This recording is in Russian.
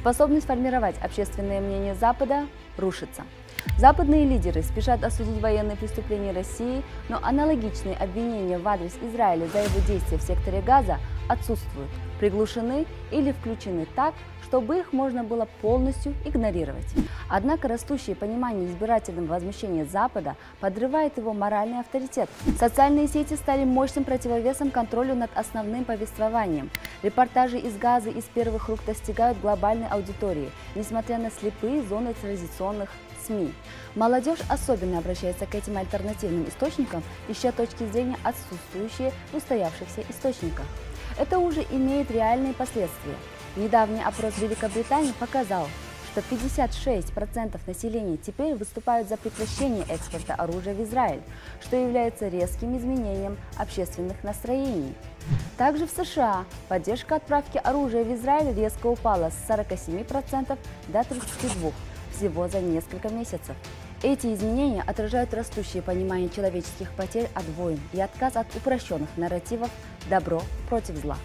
Способность формировать общественное мнение Запада рушится. Западные лидеры спешат осудить военные преступления России, но аналогичные обвинения в адрес Израиля за его действия в секторе Газа отсутствуют, приглушены или включены так, чтобы их можно было полностью игнорировать. Однако растущее понимание избирательного возмущения Запада подрывает его моральный авторитет. Социальные сети стали мощным противовесом контролю над основным повествованием. Репортажи из Газы из первых рук достигают глобальной аудитории, несмотря на слепые зоны традиционных СМИ. Молодежь особенно обращается к этим альтернативным источникам, ища точки зрения отсутствующие в устоявшихся источниках. Это уже имеет реальные последствия. Недавний опрос Великобритании показал, что 56% населения теперь выступают за прекращение экспорта оружия в Израиль, что является резким изменением общественных настроений. Также в США поддержка отправки оружия в Израиль резко упала с 47% до 32% всего за несколько месяцев. Эти изменения отражают растущее понимание человеческих потерь от войн и отказ от упрощенных нарративов «добро против зла».